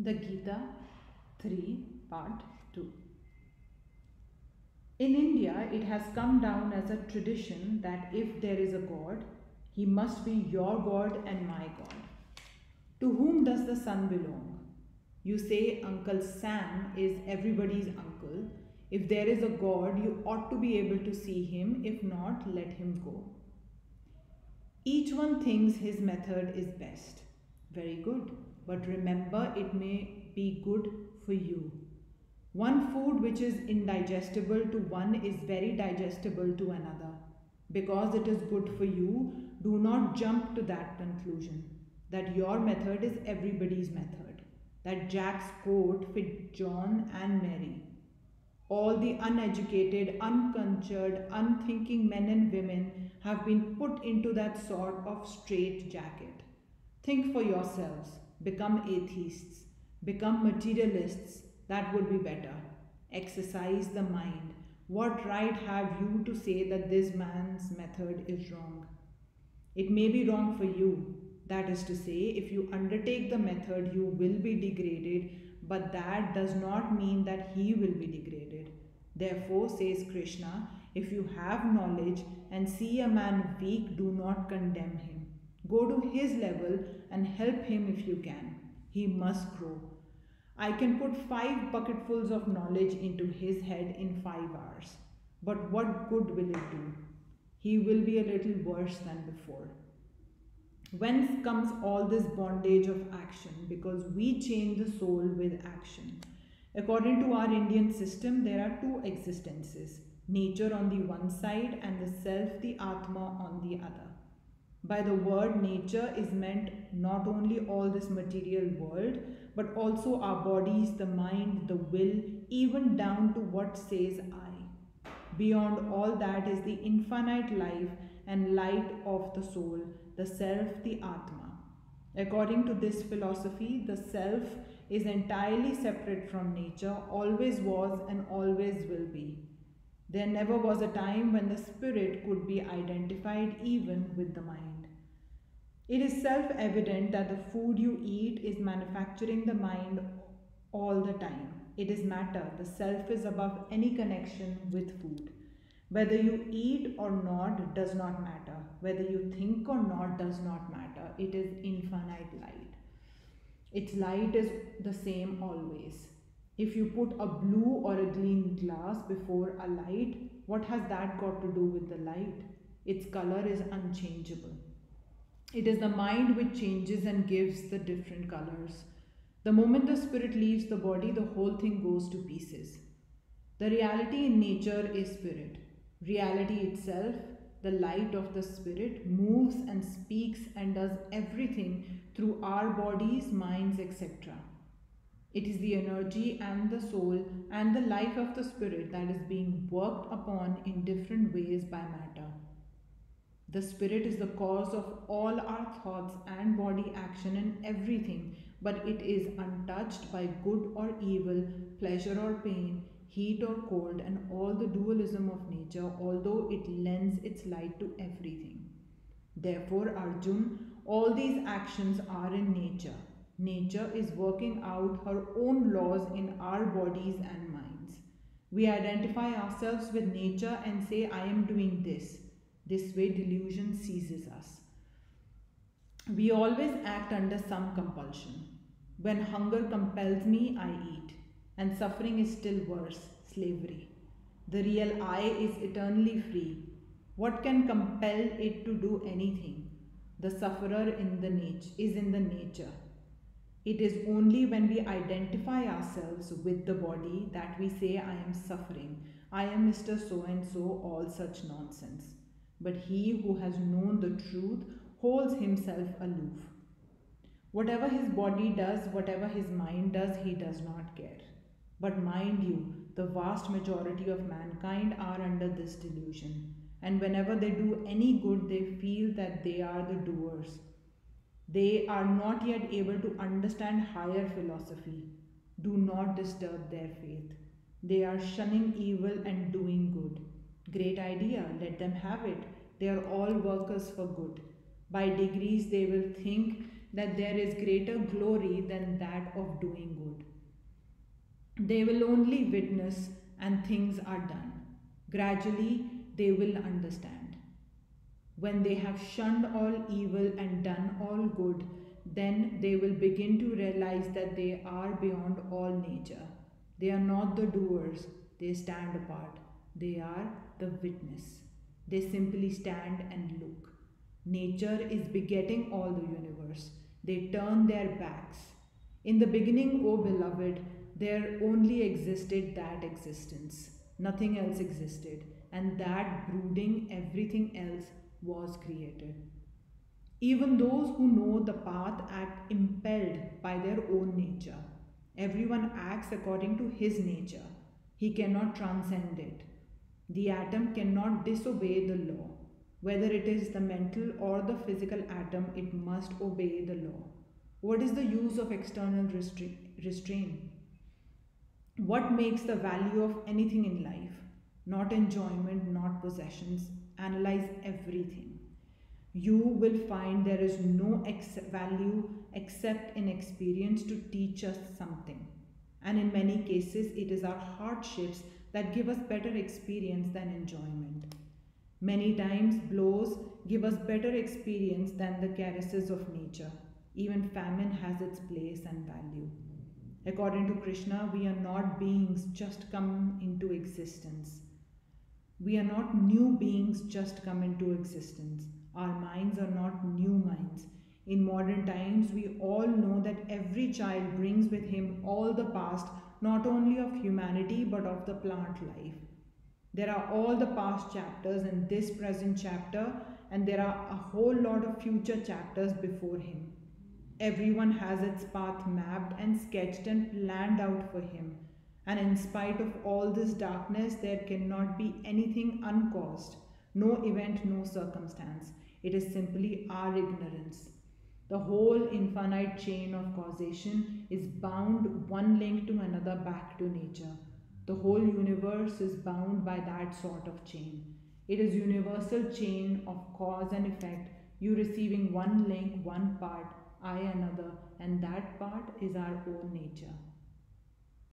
The Gita 3, Part 2. In India, it has come down as a tradition that if there is a God, he must be your God and my God. To whom does the sun belong? You say Uncle Sam is everybody's uncle. If there is a God, you ought to be able to see him. If not, let him go. Each one thinks his method is best. Very good. But remember, it may be good for you. One food which is indigestible to one is very digestible to another. Because it is good for you, do not jump to that conclusion that your method is everybody's method, that Jack's coat fit John and Mary. All the uneducated, uncultured, unthinking men and women have been put into that sort of straight jacket. Think for yourselves, become atheists, become materialists, that would be better. Exercise the mind. What right have you to say that this man's method is wrong? It may be wrong for you. That is to say, if you undertake the method, you will be degraded, but that does not mean that he will be degraded. Therefore, says Krishna, if you have knowledge and see a man weak, do not condemn him. Go to his level and help him if you can. He must grow. I can put five bucketfuls of knowledge into his head in five hours. But what good will it do? He will be a little worse than before. Whence comes all this bondage of action? Because we change the soul with action. According to our Indian system, there are two existences nature on the one side and the self, the Atma, on the other. By the word nature is meant not only all this material world, but also our bodies, the mind, the will, even down to what says I. Beyond all that is the infinite life and light of the soul, the self, the Atma. According to this philosophy, the self is entirely separate from nature, always was and always will be. There never was a time when the spirit could be identified even with the mind. It is self evident that the food you eat is manufacturing the mind all the time. It is matter. The self is above any connection with food. Whether you eat or not does not matter. Whether you think or not does not matter. It is infinite light. Its light is the same always. If you put a blue or a green glass before a light, what has that got to do with the light? Its color is unchangeable. It is the mind which changes and gives the different colors. The moment the spirit leaves the body, the whole thing goes to pieces. The reality in nature is spirit. Reality itself, the light of the spirit, moves and speaks and does everything through our bodies, minds, etc. It is the energy and the soul and the life of the spirit that is being worked upon in different ways by matter. The spirit is the cause of all our thoughts and body action and everything, but it is untouched by good or evil, pleasure or pain, heat or cold, and all the dualism of nature, although it lends its light to everything. Therefore, Arjun, all these actions are in nature Nature is working out her own laws in our bodies and minds. We identify ourselves with nature and say, I am doing this. This way, delusion seizes us. We always act under some compulsion. When hunger compels me, I eat. And suffering is still worse slavery. The real I is eternally free. What can compel it to do anything? The sufferer in the nature is in the nature. It is only when we identify ourselves with the body that we say, I am suffering, I am Mr. So and so, all such nonsense. But he who has known the truth holds himself aloof. Whatever his body does, whatever his mind does, he does not care. But mind you, the vast majority of mankind are under this delusion. And whenever they do any good, they feel that they are the doers they are not yet able to understand higher philosophy. Do not disturb their faith. They are shunning evil and doing good. Great idea, let them have it. They are all workers for good. By degrees, they will think that there is greater glory than that of doing good. They will only witness and things are done. Gradually, they will understand. When they have shunned all evil and done all good, then they will begin to realize that they are beyond all nature. They are not the doers, they stand apart. They are the witness. They simply stand and look. Nature is begetting all the universe. They turn their backs. In the beginning, O beloved, there only existed that existence. Nothing else existed. And that brooding, everything else was created. Even those who know the path act impelled by their own nature. Everyone acts according to his nature. He cannot transcend it. The atom cannot disobey the law. Whether it is the mental or the physical atom, it must obey the law. What is the use of external restraint? What makes the value of anything in life? Not enjoyment, not possessions. Analyze everything. You will find there is no ex- value except in experience to teach us something. And in many cases, it is our hardships that give us better experience than enjoyment. Many times, blows give us better experience than the caresses of nature. Even famine has its place and value. According to Krishna, we are not beings just come into existence. We are not new beings just come into existence. Our minds are not new minds. In modern times, we all know that every child brings with him all the past, not only of humanity but of the plant life. There are all the past chapters in this present chapter, and there are a whole lot of future chapters before him. Everyone has its path mapped and sketched and planned out for him. And in spite of all this darkness, there cannot be anything uncaused, no event, no circumstance. It is simply our ignorance. The whole infinite chain of causation is bound one link to another back to nature. The whole universe is bound by that sort of chain. It is universal chain of cause and effect, you receiving one link, one part, I another, and that part is our own nature.